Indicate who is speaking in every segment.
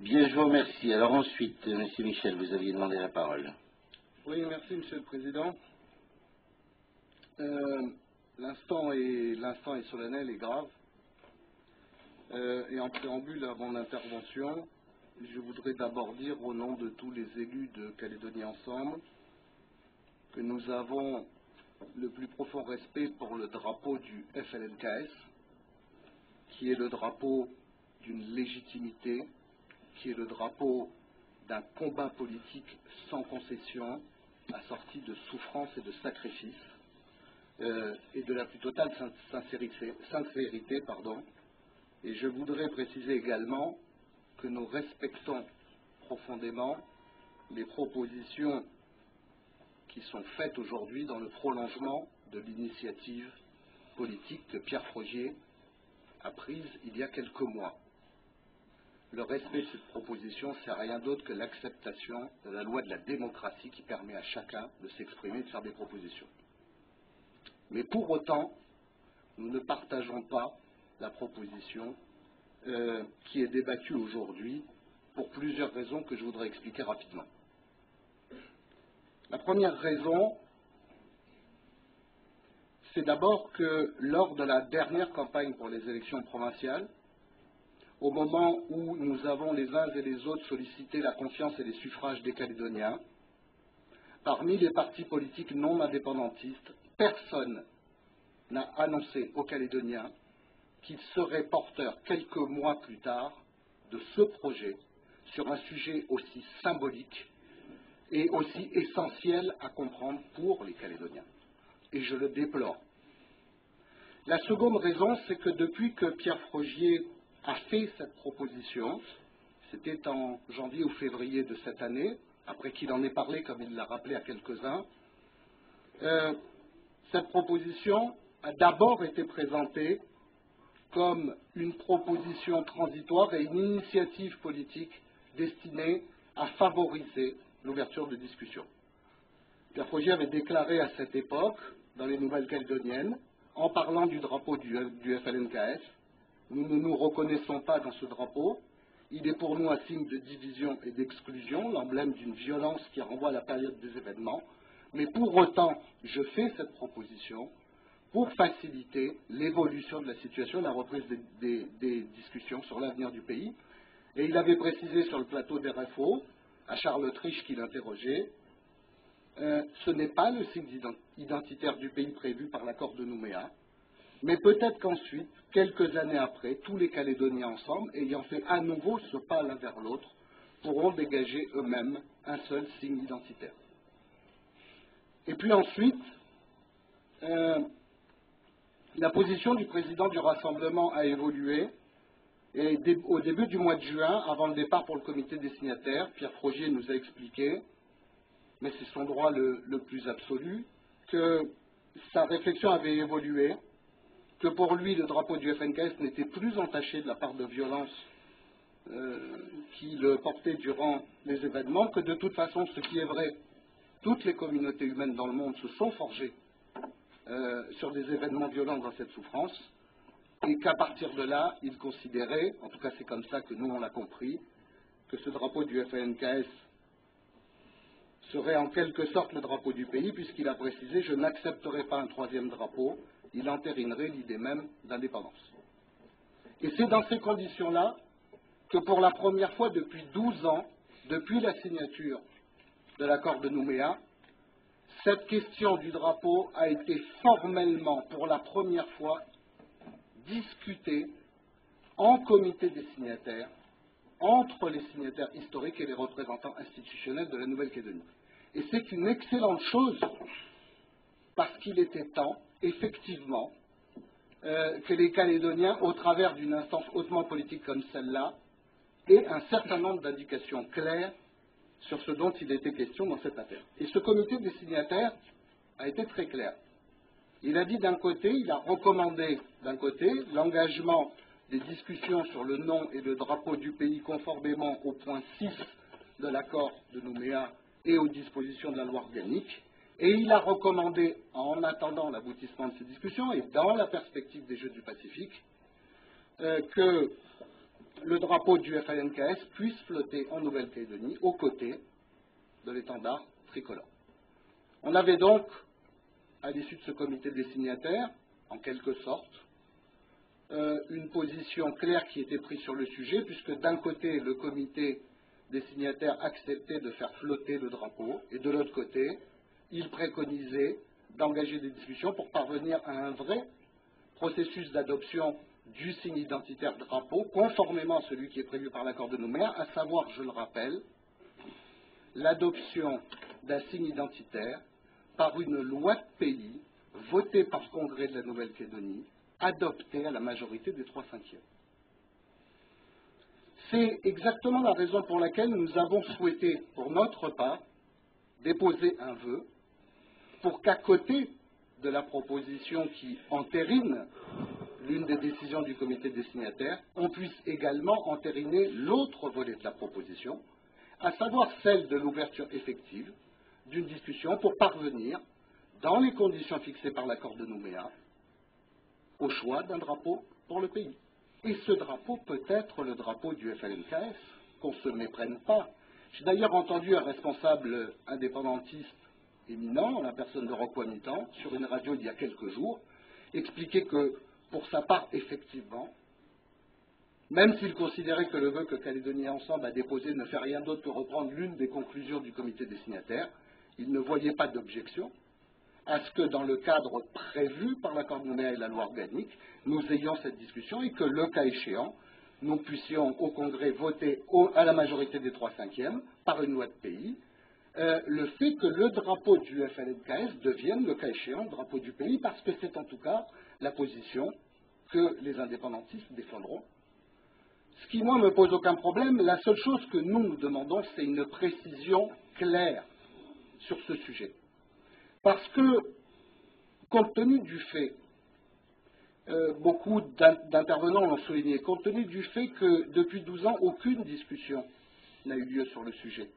Speaker 1: Bien, je vous remercie. Alors ensuite, Monsieur Michel, vous aviez demandé la parole.
Speaker 2: Oui, merci Monsieur le Président. Euh, l'instant est, l'instant est solennel et grave. Euh, et en préambule à mon intervention, je voudrais d'abord dire au nom de tous les élus de Calédonie Ensemble que nous avons le plus profond respect pour le drapeau du FLNKS, qui est le drapeau d'une légitimité, qui est le drapeau d'un combat politique sans concession, assorti de souffrance et de sacrifice, euh, et de la plus totale sincérité, sincérité pardon. Et je voudrais préciser également que nous respectons profondément les propositions qui sont faites aujourd'hui dans le prolongement de l'initiative politique que Pierre Frogier a prise il y a quelques mois. Le respect de cette proposition, c'est rien d'autre que l'acceptation de la loi de la démocratie qui permet à chacun de s'exprimer, de faire des propositions. Mais pour autant, nous ne partageons pas la proposition euh, qui est débattue aujourd'hui pour plusieurs raisons que je voudrais expliquer rapidement. La première raison, c'est d'abord que lors de la dernière campagne pour les élections provinciales, au moment où nous avons les uns et les autres sollicité la confiance et les suffrages des Calédoniens, parmi les partis politiques non indépendantistes, personne n'a annoncé aux Calédoniens qu'il serait porteur quelques mois plus tard de ce projet sur un sujet aussi symbolique et aussi essentiel à comprendre pour les Calédoniens. Et je le déplore. La seconde raison, c'est que depuis que Pierre Frogier a fait cette proposition, c'était en janvier ou février de cette année, après qu'il en ait parlé, comme il l'a rappelé à quelques-uns, euh, cette proposition a d'abord été présentée comme une proposition transitoire et une initiative politique destinée à favoriser l'ouverture de discussions. Pierre Frogier avait déclaré à cette époque, dans les Nouvelles Calédoniennes, en parlant du drapeau du, du FLNKS, nous ne nous reconnaissons pas dans ce drapeau. Il est pour nous un signe de division et d'exclusion, l'emblème d'une violence qui renvoie à la période des événements. Mais pour autant, je fais cette proposition pour faciliter l'évolution de la situation, la reprise des, discussions sur l'avenir du pays. Et il avait précisé sur le plateau des RFO, à Charles Triche qui l'interrogeait, euh, ce n'est pas le signe identitaire du pays prévu par l'accord de Nouméa, mais peut-être qu'ensuite, quelques années après, tous les Calédoniens ensemble, ayant fait à nouveau ce pas l'un vers l'autre, pourront dégager eux-mêmes un seul signe identitaire. Et puis ensuite, euh, la position du président du Rassemblement a évolué. Et au début du mois de juin, avant le départ pour le comité des signataires, Pierre Frogier nous a expliqué, mais c'est son droit le, le, plus absolu, que sa réflexion avait évolué, que pour lui le drapeau du FNKS n'était plus entaché de la part de violence euh, qui le portait durant les événements, que de toute façon, ce qui est vrai, toutes les communautés humaines dans le monde se sont forgées euh, sur des événements violents dans cette souffrance, et qu'à partir de là, il considérait, en tout cas c'est comme ça que nous on l'a compris, que ce drapeau du FNKS serait en quelque sorte le drapeau du pays, puisqu'il a précisé je n'accepterai pas un troisième drapeau, il entérinerait l'idée même d'indépendance. Et c'est dans ces conditions-là que pour la première fois depuis 12 ans, depuis la signature de l'accord de Nouméa, cette question du drapeau a été formellement, pour la première fois, discutée en comité des signataires, entre les signataires historiques et les représentants institutionnels de la Nouvelle-Calédonie. Et c'est une excellente chose, parce qu'il était temps, effectivement, euh, que les Calédoniens, au travers d'une instance hautement politique comme celle-là, aient un certain nombre d'indications claires sur ce dont il était question dans cette affaire. Et ce comité des signataires a été très clair. Il a dit d'un côté, il a recommandé d'un côté l'engagement des discussions sur le nom et le drapeau du pays conformément au point 6 de l'accord de Nouméa et aux dispositions de la loi organique. Et il a recommandé, en attendant l'aboutissement de ces discussions et dans la perspective des Jeux du Pacifique, euh, que le drapeau du FLNKS puisse flotter en Nouvelle-Calédonie aux côtés de l'étendard tricolore. On avait donc, à l'issue de ce comité des signataires, en quelque sorte, euh, une position claire qui était prise sur le sujet, puisque d'un côté, le comité des signataires acceptait de faire flotter le drapeau, et de l'autre côté, il préconisait d'engager des discussions pour parvenir à un vrai processus d'adoption du signe identitaire drapeau, conformément à celui qui est prévu par l'accord de Nouméa, à savoir, je le rappelle, l'adoption d'un signe identitaire par une loi de pays votée par le Congrès de la Nouvelle-Calédonie, adoptée à la majorité des trois cinquièmes. C'est exactement la raison pour laquelle nous avons souhaité, pour notre part, déposer un vœu pour qu'à côté de la proposition qui entérine l'une des décisions du comité des signataires, on puisse également entériner l'autre volet de la proposition, à savoir celle de l'ouverture effective d'une discussion pour parvenir, dans les conditions fixées par l'accord de Nouméa, au choix d'un drapeau pour le pays. Et ce drapeau peut être le drapeau du FLNKS, qu'on ne se méprenne pas. J'ai d'ailleurs entendu un responsable indépendantiste éminent, la personne de Rocco Mitan, sur une radio il y a quelques jours, expliquer que, pour sa part, effectivement, même s'il considérait que le vœu que Calédonie Ensemble a déposé ne fait rien d'autre que reprendre l'une des conclusions du comité des signataires, il ne voyait pas d'objection à ce que, dans le cadre prévu par l'accord de et la loi organique, nous ayons cette discussion et que, le cas échéant, nous puissions au Congrès voter à la majorité des trois cinquièmes, par une loi de pays, euh, le fait que le drapeau du FLNKS devienne, le cas échéant, le drapeau du pays, parce que c'est en tout cas la position que les indépendantistes défendront. Ce qui, moi, ne me pose aucun problème. La seule chose que nous nous demandons, c'est une précision claire sur ce sujet. Parce que, compte tenu du fait, euh, beaucoup d'intervenants l'ont souligné, compte tenu du fait que depuis 12 ans, aucune discussion n'a eu lieu sur le sujet.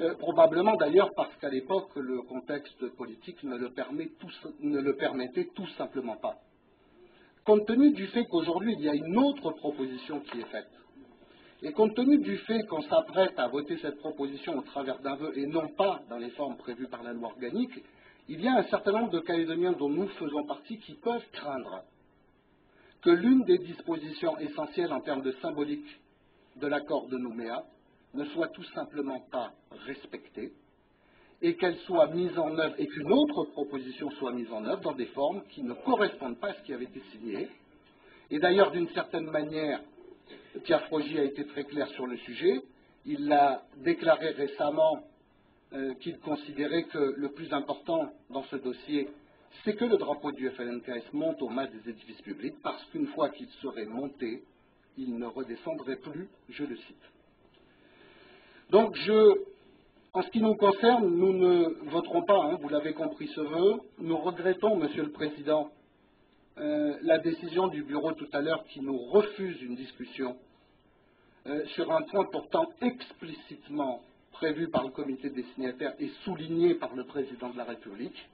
Speaker 2: Euh, probablement d'ailleurs parce qu'à l'époque, le contexte politique ne le, ne le, permettait tout simplement pas. Compte tenu du fait qu'aujourd'hui, il y a une autre proposition qui est faite, et compte tenu du fait qu'on s'apprête à voter cette proposition au travers d'un vœu et non pas dans les formes prévues par la loi organique, il y a un certain nombre de Calédoniens dont nous faisons partie qui peuvent craindre que l'une des dispositions essentielles en termes de symbolique de l'accord de Nouméa ne soit tout simplement pas respectée et qu'elle soit mise en œuvre et qu'une autre proposition soit mise en œuvre dans des formes qui ne correspondent pas à ce qui avait été signé. Et d'ailleurs, d'une certaine manière, Pierre Frogy a été très clair sur le sujet. Il a déclaré récemment euh, qu'il considérait que le plus important dans ce dossier, c'est que le drapeau du FLNKS monte au mas des édifices publics, parce qu'une fois qu'il serait monté, il ne redescendrait plus, je le cite. Donc, en ce qui nous concerne, nous ne voterons pas, hein, vous l'avez compris, ce vœu. Nous regrettons, Monsieur le Président, euh, la décision du Bureau tout à l'heure qui nous refuse une discussion euh, sur un point pourtant explicitement prévu par le comité des signataires et souligné par le Président de la République,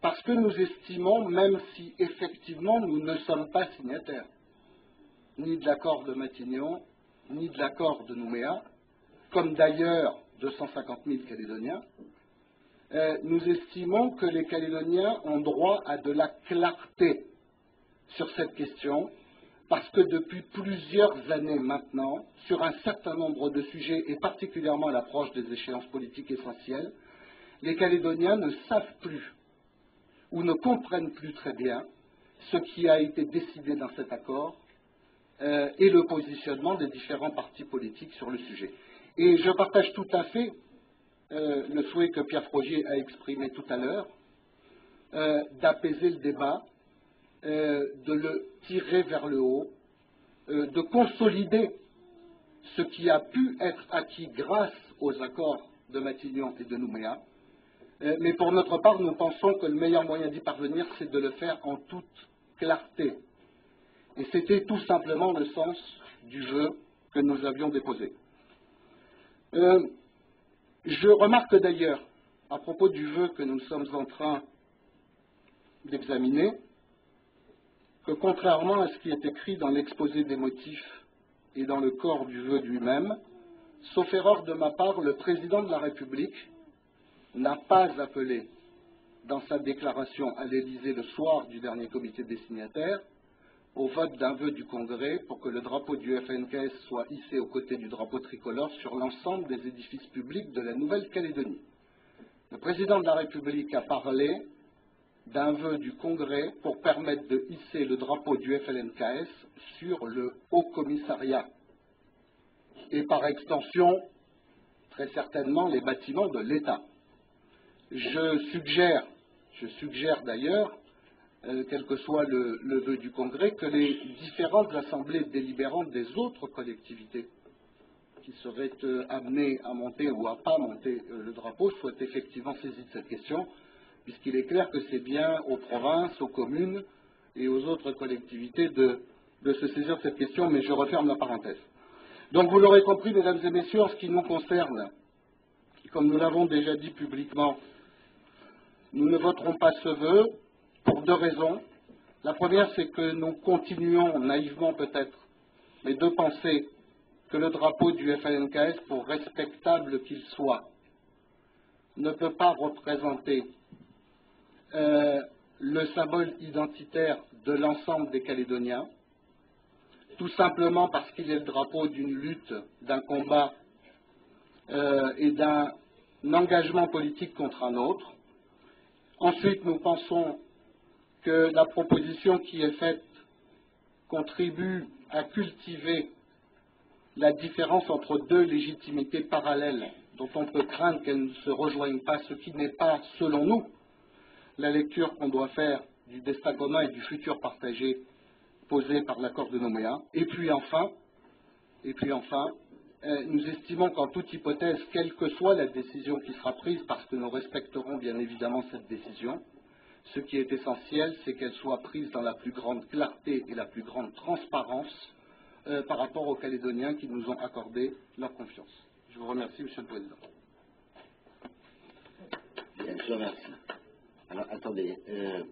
Speaker 2: parce que nous estimons, même si effectivement nous ne sommes pas signataires, ni de l'accord de Matignon, ni de l'accord de Nouméa, comme d'ailleurs 250 000 Calédoniens, euh, nous estimons que les Calédoniens ont droit à de la clarté sur cette question, parce que depuis plusieurs années maintenant, sur un certain nombre de sujets, et particulièrement à l'approche des échéances politiques essentielles, les Calédoniens ne savent plus ou ne comprennent plus très bien ce qui a été décidé dans cet accord euh, et le positionnement des différents partis politiques sur le sujet. Et je partage tout à fait euh, le souhait que Pierre Frogier a exprimé tout à l'heure, euh, d'apaiser le débat, euh, de le tirer vers le haut, de consolider ce qui a pu être acquis grâce aux accords de Matignon et de Nouméa. mais pour notre part, nous pensons que le meilleur moyen d'y parvenir, c'est de le faire en toute clarté. Et c'était tout simplement le sens du jeu que nous avions déposé. Je remarque d'ailleurs, à propos du vœu que nous sommes en train d'examiner, que contrairement à ce qui est écrit dans l'exposé des motifs et dans le corps du vœu lui-même, sauf erreur de ma part, le président de la République n'a pas appelé dans sa déclaration à l'Élysée le soir du dernier comité des signataires au vote d'un vœu du Congrès pour que le drapeau du FNKS soit hissé aux côtés du drapeau tricolore sur l'ensemble des édifices publics de la Nouvelle-Calédonie. Le président de la République a parlé d'un vœu du Congrès pour permettre de hisser le drapeau du FLNKS sur le Haut Commissariat et par extension, très certainement, les bâtiments de l'État. Je suggère, je suggère d'ailleurs, euh, quel que soit le, vœu du Congrès, que les différentes assemblées délibérantes des autres collectivités qui seraient euh, amenées à monter ou à pas monter euh, le drapeau soient effectivement saisies de cette question puisqu'il est clair que c'est bien aux provinces, aux communes et aux autres collectivités de, se saisir de cette question, mais je referme la parenthèse. Donc vous l'aurez compris, mesdames et messieurs, en ce qui nous concerne, comme nous l'avons déjà dit publiquement, nous ne voterons pas ce vœu pour deux raisons. La première, c'est que nous continuons, naïvement peut-être, mais de penser que le drapeau du FNKS, pour respectable qu'il soit, ne peut pas représenter euh, le symbole identitaire de l'ensemble des Calédoniens, tout simplement parce qu'il est le drapeau d'une lutte, d'un combat euh, et d'un engagement politique contre un autre. Ensuite, nous pensons que la proposition qui est faite contribue à cultiver la différence entre deux légitimités parallèles dont on peut craindre qu'elles ne se rejoignent pas, ce qui n'est pas, selon nous, la lecture qu'on doit faire du destin commun et du futur partagé posé par l'accord de Nouméa. Et puis enfin, et puis enfin euh, nous estimons qu'en toute hypothèse, quelle que soit la décision qui sera prise, parce que nous respecterons bien évidemment cette décision, ce qui est essentiel, c'est qu'elle soit prise dans la plus grande clarté et la plus grande transparence euh, par rapport aux Calédoniens qui nous ont accordé leur confiance. Je vous remercie, Monsieur le Président.
Speaker 1: je vous remercie. Alors, attendez. Euh,